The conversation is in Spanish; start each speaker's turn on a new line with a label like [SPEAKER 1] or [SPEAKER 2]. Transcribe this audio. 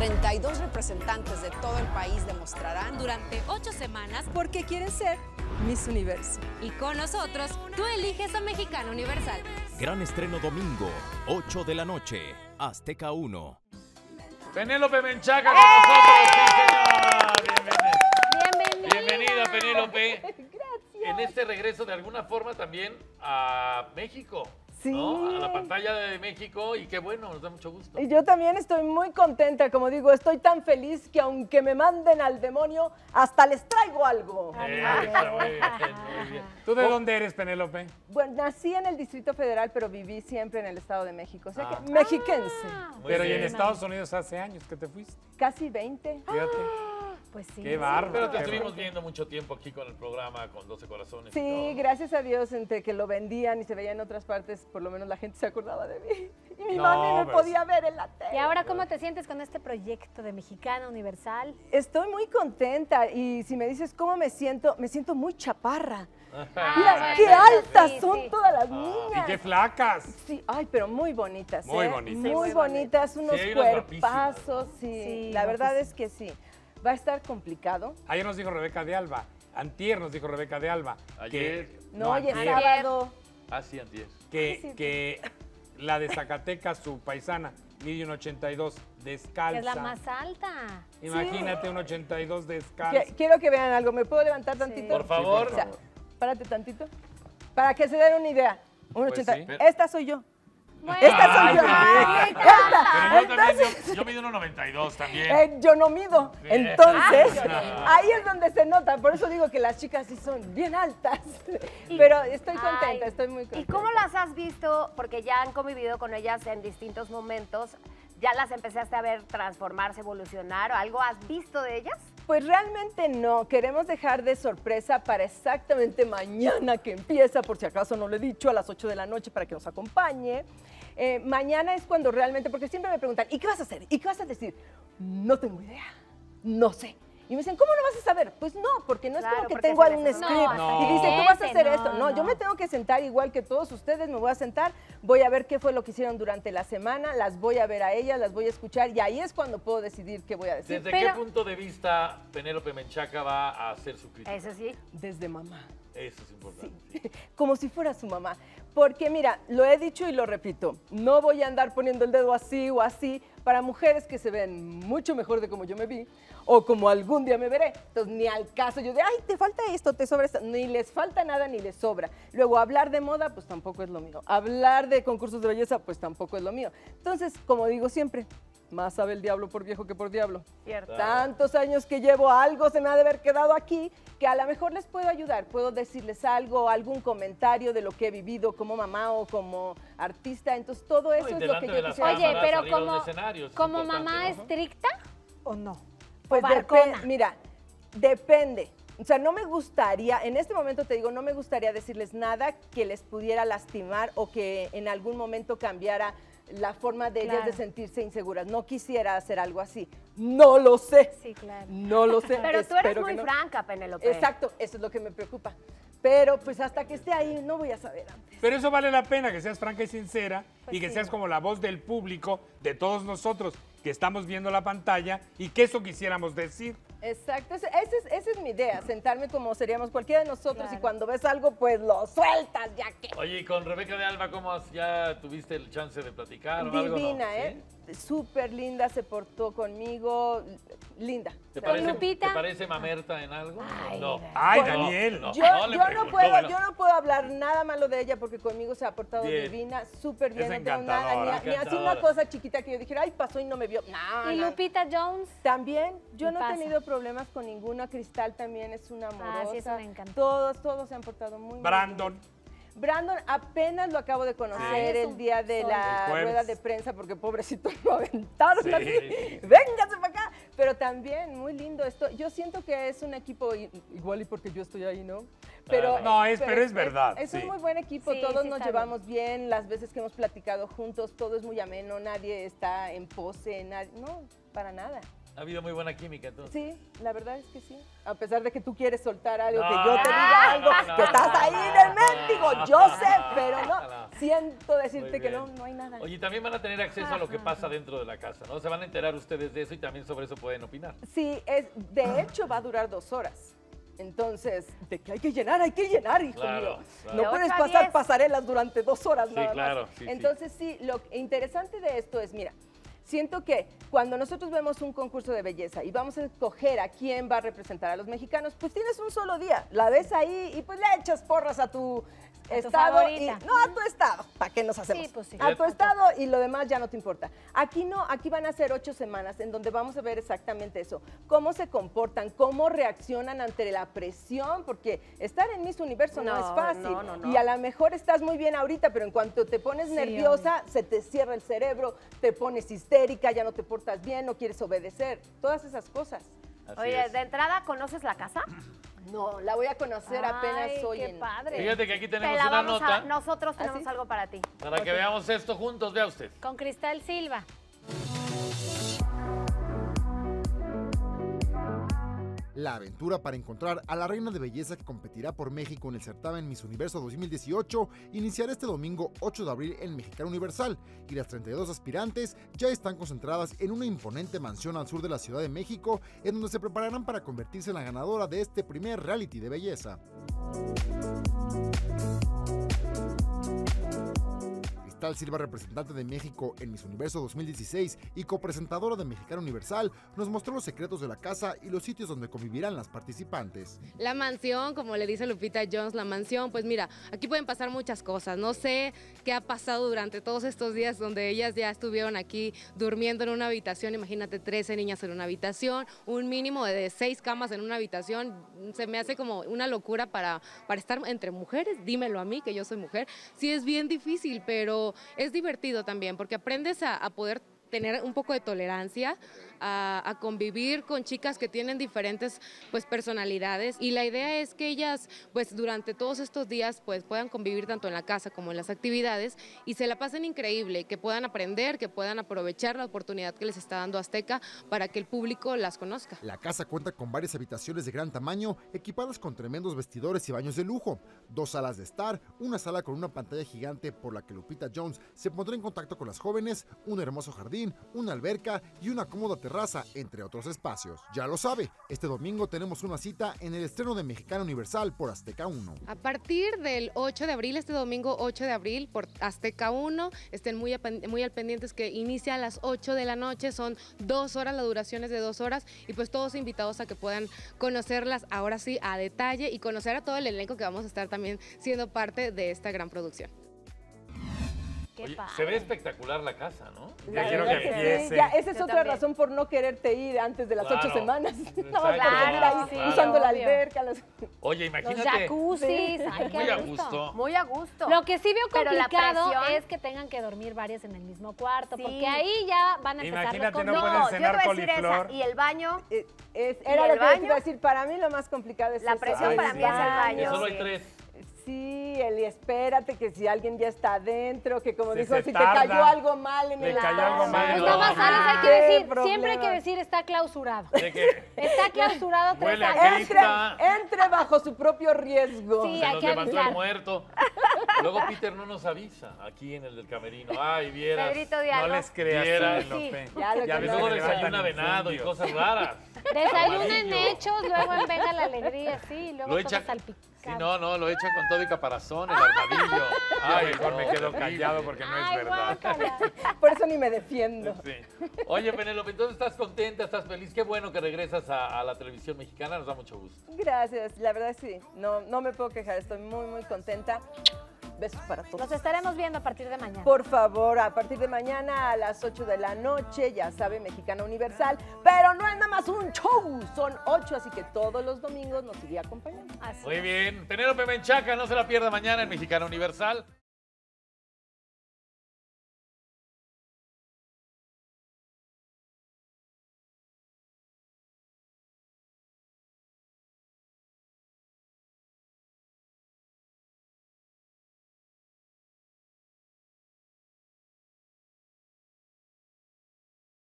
[SPEAKER 1] 32 representantes de todo el país demostrarán
[SPEAKER 2] durante ocho semanas
[SPEAKER 1] por qué quieren ser Miss Universo.
[SPEAKER 2] Y con nosotros, tú eliges a Mexicana Universal.
[SPEAKER 3] Gran estreno domingo, 8 de la noche, Azteca 1.
[SPEAKER 4] Penélope Menchaca con nosotros, sí. Bienvenida.
[SPEAKER 5] Bienvenida.
[SPEAKER 4] Bienvenida, Penélope.
[SPEAKER 5] Gracias.
[SPEAKER 4] En este regreso, de alguna forma, también a México.
[SPEAKER 5] Sí.
[SPEAKER 4] ¿no? A la pantalla de México y qué bueno, nos da mucho gusto.
[SPEAKER 5] Y yo también estoy muy contenta, como digo, estoy tan feliz que aunque me manden al demonio, hasta les traigo algo.
[SPEAKER 4] Eso, muy bien, muy bien.
[SPEAKER 6] ¿Tú de dónde eres, Penélope?
[SPEAKER 5] Bueno, nací en el Distrito Federal, pero viví siempre en el Estado de México, o sea
[SPEAKER 4] Ah.
[SPEAKER 5] que mexiquense.
[SPEAKER 4] Muy
[SPEAKER 6] Pero y en. Estados Unidos hace años que te fuiste.
[SPEAKER 5] Casi 20.
[SPEAKER 6] Fíjate.
[SPEAKER 7] Pues sí.
[SPEAKER 6] Qué bárbaro.
[SPEAKER 4] Pero te estuvimos viendo mucho tiempo aquí con el programa, con 12 corazones. y
[SPEAKER 5] Sí,
[SPEAKER 4] todo.
[SPEAKER 5] gracias a Dios, entre que lo vendían y se veía en otras partes, por lo menos la gente se acordaba de mí. Y mi
[SPEAKER 6] No,
[SPEAKER 5] mami me
[SPEAKER 6] pero
[SPEAKER 5] podía ver en la tele.
[SPEAKER 7] ¿Y ahora cómo te sientes con este proyecto de Mexicana Universal?
[SPEAKER 5] Estoy muy contenta y si me dices cómo me siento, me siento muy chaparra.
[SPEAKER 4] Ah,
[SPEAKER 5] Mira,
[SPEAKER 7] bueno,
[SPEAKER 5] qué
[SPEAKER 7] bueno,
[SPEAKER 5] altas
[SPEAKER 7] sí,
[SPEAKER 5] son
[SPEAKER 7] sí.
[SPEAKER 5] todas las
[SPEAKER 6] Y
[SPEAKER 5] niñas.
[SPEAKER 6] qué flacas.
[SPEAKER 5] Sí, ay, pero muy bonitas.
[SPEAKER 6] Muy
[SPEAKER 5] ¿eh?
[SPEAKER 6] bonitas.
[SPEAKER 5] Muy,
[SPEAKER 7] Sí, muy
[SPEAKER 5] bonitas, unos
[SPEAKER 4] Sí, hay unas guapísimas,
[SPEAKER 5] cuerpazos. Sí,
[SPEAKER 7] Sí,
[SPEAKER 5] la verdad es que sí. Va a estar complicado.
[SPEAKER 6] Ayer nos dijo Rebeca de Alba. Antier nos dijo Rebeca de Alba.
[SPEAKER 4] Ayer.
[SPEAKER 6] Que,
[SPEAKER 5] No, hoy es
[SPEAKER 6] antier,
[SPEAKER 5] sábado.
[SPEAKER 4] Ah, sí, antier.
[SPEAKER 6] que, que la de Zacatecas, su paisana, mide un 82 descalza.
[SPEAKER 7] Es la más alta.
[SPEAKER 6] Imagínate un 82 descalza.
[SPEAKER 5] Quiero que vean algo. ¿Me puedo levantar tantito?
[SPEAKER 4] Por favor.
[SPEAKER 5] O sea, párate tantito. Para que se den una idea. Un
[SPEAKER 6] Pues
[SPEAKER 5] 80.
[SPEAKER 6] sí.
[SPEAKER 5] Esta soy yo.
[SPEAKER 7] Bueno,
[SPEAKER 5] Esta soy
[SPEAKER 4] Ay,
[SPEAKER 5] yo.
[SPEAKER 4] Rebeca.
[SPEAKER 5] Esta.
[SPEAKER 4] Pero yo también,
[SPEAKER 5] Entonces-
[SPEAKER 4] yo, yo mido 1.92 también.
[SPEAKER 5] Eh, yo no mido. Entonces,
[SPEAKER 4] Ay,
[SPEAKER 5] ahí es donde se nota. Por eso digo que las chicas sí son bien altas. Pero estoy contenta,
[SPEAKER 8] Ay,
[SPEAKER 5] estoy muy
[SPEAKER 8] ¿Y
[SPEAKER 5] contenta.
[SPEAKER 8] cómo las has visto? Porque ya han convivido con ellas en distintos momentos. ¿Ya las empezaste a ver transformarse, evolucionar o algo has visto de ellas?
[SPEAKER 5] Pues realmente no. Queremos dejar de sorpresa para exactamente mañana que empieza, por si acaso no lo he dicho, a las 8 de la noche para que nos acompañe. Eh, mañana es cuando realmente, porque siempre me preguntan, ¿y qué vas a hacer? ¿Y qué vas a decir? No tengo idea. No sé. Y me dicen, ¿cómo no vas a saber? Pues no, porque no es
[SPEAKER 8] Claro,
[SPEAKER 5] como que tengo algún script
[SPEAKER 7] No,
[SPEAKER 5] y dice, tú vas a hacer
[SPEAKER 7] no,
[SPEAKER 5] esto. No, yo me tengo que sentar igual que todos ustedes, me voy a sentar, voy a ver qué fue lo que hicieron durante la semana, las voy a ver a ellas, las voy a escuchar y ahí es cuando puedo decidir qué voy a decir.
[SPEAKER 4] ¿Desde
[SPEAKER 7] pero-
[SPEAKER 4] qué punto de vista Penélope Menchaca va a hacer su crítica?
[SPEAKER 8] Eso sí.
[SPEAKER 5] Desde mamá.
[SPEAKER 4] Eso es importante.
[SPEAKER 5] como si fuera su mamá. Porque mira, lo he dicho y lo repito, no voy a andar poniendo el dedo así o así para mujeres que se ven mucho mejor de como yo me vi o como algún día me veré. Entonces, ni al caso yo de, ay, te falta esto, te sobra esto. Ni les falta nada ni les sobra. Luego, hablar de moda, pues tampoco es lo mío. Hablar de concursos de belleza, pues tampoco es lo mío. Entonces, como digo siempre, más sabe el diablo por viejo que por diablo.
[SPEAKER 8] Cierto.
[SPEAKER 5] Tantos años que llevo, algo se me ha de haber quedado aquí, que a lo mejor les puedo ayudar, puedo decirles algo, algún comentario de lo que he vivido como mamá o como artista, entonces todo eso es lo que yo quisiera.
[SPEAKER 7] Oye, pero como, como mamá
[SPEAKER 4] ¿no?
[SPEAKER 7] estricta o no?
[SPEAKER 5] Pues
[SPEAKER 7] o
[SPEAKER 5] depe-
[SPEAKER 7] barcona.
[SPEAKER 5] mira, depende. O sea, no me gustaría, en este momento te digo, no me gustaría decirles nada que les pudiera lastimar o que en algún momento cambiara la forma de ellas de
[SPEAKER 7] Claro.
[SPEAKER 5] sentirse inseguras. No quisiera hacer algo así. No lo sé.
[SPEAKER 7] Sí, claro.
[SPEAKER 5] No lo sé.
[SPEAKER 8] Pero tú eres muy
[SPEAKER 5] no.
[SPEAKER 8] franca, Penélope.
[SPEAKER 5] Exacto, eso es lo que me preocupa. Pero pues hasta que esté ahí no voy a saber antes.
[SPEAKER 6] Pero eso vale la pena, que seas franca y sincera
[SPEAKER 7] Pues
[SPEAKER 6] y que
[SPEAKER 7] sí.
[SPEAKER 6] seas como la voz del público, de todos nosotros que estamos viendo la pantalla y que eso quisiéramos decir.
[SPEAKER 5] Exacto, ese es- esa es mi idea, sentarme como seríamos cualquiera de nosotros y cuando ves algo pues lo sueltas ya que.
[SPEAKER 4] Oye, y con Rebeca de Alba, ¿cómo has- ya tuviste el chance de platicar o algo?
[SPEAKER 5] Divina,
[SPEAKER 4] no?
[SPEAKER 5] ¿eh? Súper linda, se portó conmigo, linda.
[SPEAKER 4] ¿Te parece,
[SPEAKER 7] Lupita?
[SPEAKER 4] ¿Te parece mamerta en algo? no.
[SPEAKER 6] Ay, Daniel.
[SPEAKER 4] no,
[SPEAKER 5] Yo,
[SPEAKER 4] no
[SPEAKER 5] puedo,
[SPEAKER 4] bueno.
[SPEAKER 5] yo no puedo hablar nada malo de ella porque conmigo se ha portado
[SPEAKER 4] Bien.
[SPEAKER 5] divina, súper bien,
[SPEAKER 6] Es
[SPEAKER 5] no tengo nada, ni, ni así una cosa chiquita que yo dijera, ay, pasó y no me vio. No,
[SPEAKER 7] ¿Y
[SPEAKER 5] no.
[SPEAKER 7] Lupita Jones?
[SPEAKER 5] También, yo
[SPEAKER 7] ¿Qué
[SPEAKER 5] no
[SPEAKER 7] pasa?
[SPEAKER 5] he tenido problemas con ninguna. Cristal también es una amorosa.
[SPEAKER 7] Ah, sí, eso me encanta.
[SPEAKER 5] Todos, todos se han portado muy bien.
[SPEAKER 6] Brandon.
[SPEAKER 5] Brandon apenas lo acabo de conocer el día de la rueda de prensa porque pobrecito lo aventaron
[SPEAKER 4] Sí,
[SPEAKER 5] así.
[SPEAKER 4] sí.
[SPEAKER 5] Véngase para acá. Pero también muy lindo esto. Yo siento que es un equipo igual y porque yo estoy ahí, ¿no? Pero
[SPEAKER 4] Ah,
[SPEAKER 6] no, es- pero es verdad,
[SPEAKER 5] Es,
[SPEAKER 6] sí.
[SPEAKER 5] un muy buen equipo.
[SPEAKER 7] Sí,
[SPEAKER 5] Todos
[SPEAKER 7] sí
[SPEAKER 5] nos llevamos bien. Las veces que hemos platicado juntos, todo es muy ameno. Nadie está en pose, nadie, no, para nada.
[SPEAKER 4] Ha habido muy buena química entonces.
[SPEAKER 5] Sí, la verdad es que sí. A pesar de que tú quieres soltar algo, que
[SPEAKER 4] No,
[SPEAKER 5] yo te diga algo,
[SPEAKER 4] no,
[SPEAKER 5] que estás ahí en el mendigo, yo sé, pero no.
[SPEAKER 4] no.
[SPEAKER 5] Siento decirte que no, no hay nada.
[SPEAKER 4] Oye, también van a tener acceso a lo que pasa dentro de la casa, ¿no? Se van a enterar ustedes de eso y también sobre eso pueden opinar.
[SPEAKER 5] Sí, es, de hecho va a durar dos horas. Entonces, de que hay que llenar, hay que llenar, hijo
[SPEAKER 4] Claro,
[SPEAKER 5] mío.
[SPEAKER 4] claro.
[SPEAKER 5] No
[SPEAKER 8] De
[SPEAKER 5] puedes pasar pasarelas durante dos horas
[SPEAKER 4] Sí,
[SPEAKER 5] nada
[SPEAKER 4] claro,
[SPEAKER 5] más.
[SPEAKER 4] sí, sí.
[SPEAKER 5] Entonces, sí, lo interesante de esto es, mira, siento que cuando nosotros vemos un concurso de belleza y vamos a escoger a quién va a representar a los mexicanos, pues tienes un solo día, la ves ahí y pues le echas porras a tu estado y no a tu estado, ¿para qué nos hacemos?
[SPEAKER 7] pues sí.
[SPEAKER 5] A tu estado y lo demás ya no te importa. Aquí no, aquí van a ser ocho semanas en donde vamos a ver exactamente eso, cómo se comportan, cómo reaccionan ante la presión, porque estar en Miss Universo no,
[SPEAKER 8] No,
[SPEAKER 5] es fácil.
[SPEAKER 8] no, no, no.
[SPEAKER 5] Y a lo mejor estás muy bien ahorita, pero en cuanto te pones
[SPEAKER 7] Sí,
[SPEAKER 5] nerviosa, se te cierra el cerebro, te pones histérica, ya no te portas bien, no quieres obedecer, todas esas cosas.
[SPEAKER 4] Así
[SPEAKER 8] Oye,
[SPEAKER 4] es.
[SPEAKER 8] de entrada, ¿conoces la casa?
[SPEAKER 5] No, la voy a conocer apenas hoy
[SPEAKER 7] qué
[SPEAKER 5] en...
[SPEAKER 7] padre.
[SPEAKER 4] Fíjate que aquí
[SPEAKER 8] Te
[SPEAKER 4] tenemos una nota
[SPEAKER 8] a, nosotros
[SPEAKER 5] ¿Ah,
[SPEAKER 8] tenemos
[SPEAKER 5] sí?
[SPEAKER 8] algo para ti.
[SPEAKER 4] para que veamos esto juntos. Vea usted.
[SPEAKER 7] Con Cristal Silva.
[SPEAKER 9] La aventura para encontrar a la reina de belleza que competirá por México en el certamen Miss Universo 2018 iniciará este domingo 8 de abril en Mexicano Universal y las 32 aspirantes ya están concentradas en una imponente mansión al sur de la Ciudad de México en donde se prepararán para convertirse en la ganadora de este primer reality de belleza. Silva, representante de México en Miss Universo 2016 y copresentadora de Mexicano Universal, nos mostró los secretos de la casa y los sitios donde convivirán las participantes.
[SPEAKER 2] La mansión, como le dice Lupita Jones, la mansión, pues mira, aquí pueden pasar muchas cosas. No sé qué ha pasado durante todos estos días donde ellas ya estuvieron aquí durmiendo en una habitación. Imagínate 13 niñas en una habitación, un mínimo de 6 camas en una habitación. Se me hace como una locura para, para estar entre mujeres. Dímelo a mí, que yo soy mujer. Sí es bien difícil, pero es divertido también porque aprendes a, poder tener un poco de tolerancia, a, convivir con chicas que tienen diferentes pues personalidades y la idea es que ellas pues durante todos estos días pues puedan convivir tanto en la casa como en las actividades y se la pasen increíble, que puedan aprender, que puedan aprovechar la oportunidad que les está dando Azteca para que el público las conozca.
[SPEAKER 9] La casa cuenta con varias habitaciones de gran tamaño equipadas con tremendos vestidores y baños de lujo, dos salas de estar, una sala con una pantalla gigante por la que Lupita Jones se pondrá en contacto con las jóvenes, un hermoso jardín, una alberca y una cómoda terraza, entre otros espacios. Ya lo sabe, este domingo tenemos una cita en el estreno de Mexicana Universal por Azteca 1.
[SPEAKER 2] A partir del 8 de abril, este domingo 8 de abril, por Azteca 1, estén muy, muy al pendientes que inicia a las 8 de la noche, son dos horas, la duración es de dos horas, y pues todos invitados a que puedan conocerlas ahora sí a detalle y conocer a todo el elenco que vamos a estar también siendo parte de esta gran producción.
[SPEAKER 7] Qué
[SPEAKER 4] Oye,
[SPEAKER 7] padre.
[SPEAKER 4] se ve espectacular la casa, ¿no?
[SPEAKER 6] Ya quiero que
[SPEAKER 5] sí.
[SPEAKER 6] empiece.
[SPEAKER 5] Ya, esa es
[SPEAKER 8] Yo
[SPEAKER 5] otra
[SPEAKER 8] también.
[SPEAKER 5] razón por no quererte ir antes de las
[SPEAKER 4] Claro.
[SPEAKER 5] ocho semanas. no,
[SPEAKER 8] sí,
[SPEAKER 5] usando la alberca. los-
[SPEAKER 4] Oye,
[SPEAKER 7] Los
[SPEAKER 4] imagínate.
[SPEAKER 7] jacuzzis. Ay, qué
[SPEAKER 4] Muy a
[SPEAKER 7] gusto.
[SPEAKER 4] gusto.
[SPEAKER 8] Muy a gusto.
[SPEAKER 7] Lo que sí veo
[SPEAKER 8] Pero la
[SPEAKER 7] complicado
[SPEAKER 8] presión-
[SPEAKER 7] es que tengan que dormir varias en el mismo cuarto,
[SPEAKER 8] Sí.
[SPEAKER 7] porque ahí ya van a empezar
[SPEAKER 6] Imagínate,
[SPEAKER 7] los
[SPEAKER 6] no
[SPEAKER 8] no,
[SPEAKER 6] pueden
[SPEAKER 7] conflictos.
[SPEAKER 8] yo te
[SPEAKER 6] cenar
[SPEAKER 8] voy a decir esa.
[SPEAKER 6] coliflor.
[SPEAKER 8] Y el baño,
[SPEAKER 5] Eh, es-
[SPEAKER 8] ¿Y
[SPEAKER 5] era
[SPEAKER 8] el
[SPEAKER 5] lo que les
[SPEAKER 8] baño?
[SPEAKER 5] iba a decir. Para mí lo más complicado es
[SPEAKER 8] La
[SPEAKER 5] eso.
[SPEAKER 8] presión
[SPEAKER 6] para mí es el
[SPEAKER 4] Que
[SPEAKER 8] baño.
[SPEAKER 4] solo hay tres.
[SPEAKER 5] Sí, el y espérate que si alguien ya está adentro, que como
[SPEAKER 6] Si
[SPEAKER 5] dijo, si
[SPEAKER 6] tarda,
[SPEAKER 5] te cayó algo mal en el
[SPEAKER 6] cayó algo mal.
[SPEAKER 7] Pues
[SPEAKER 4] no,
[SPEAKER 7] hay que
[SPEAKER 5] Qué
[SPEAKER 7] decir, siempre hay que decir está clausurado.
[SPEAKER 4] De que
[SPEAKER 7] Está clausurado tres años.
[SPEAKER 5] Entre, entre bajo su propio riesgo.
[SPEAKER 7] Sí,
[SPEAKER 4] se
[SPEAKER 7] hay
[SPEAKER 4] nos
[SPEAKER 7] que
[SPEAKER 4] levantó el muerto. Luego Peter no nos avisa aquí en el del camerino. Ay, vieras.
[SPEAKER 8] Pedrito,
[SPEAKER 6] No les creas,
[SPEAKER 4] Vieras.
[SPEAKER 6] Penélope.
[SPEAKER 5] Ya lo
[SPEAKER 6] Ya
[SPEAKER 4] luego
[SPEAKER 6] que levantan
[SPEAKER 4] desayuna venado y cosas raras.
[SPEAKER 7] Desayuna en
[SPEAKER 4] Amarillo.
[SPEAKER 7] hechos, luego en Venga la Alegría, sí, luego
[SPEAKER 4] Lo echa.
[SPEAKER 7] salpicado.
[SPEAKER 4] Sí, no, no, lo echa con todo y caparazón, el armadillo.
[SPEAKER 6] Ay, mejor
[SPEAKER 4] no,
[SPEAKER 6] me quedo callado porque no es verdad.
[SPEAKER 7] guácala.
[SPEAKER 5] Por eso ni me defiendo.
[SPEAKER 4] Sí. Oye, Penélope, entonces estás contenta, estás feliz. Qué bueno que regresas a, a la televisión mexicana, nos da mucho gusto.
[SPEAKER 5] Gracias, la verdad sí. No, no me puedo quejar, estoy muy, muy contenta. Besos para todos.
[SPEAKER 7] Los estaremos viendo a partir de mañana.
[SPEAKER 5] Por favor, a partir de mañana a las 8 de la noche, ya sabe, Mexicana Universal. Pero no es nada más un show, son 8, así que todos los domingos nos iría acompañando.
[SPEAKER 7] Así
[SPEAKER 4] Muy
[SPEAKER 7] es.
[SPEAKER 4] bien. Penélope Menchaca, no se la pierda mañana en Mexicana Universal.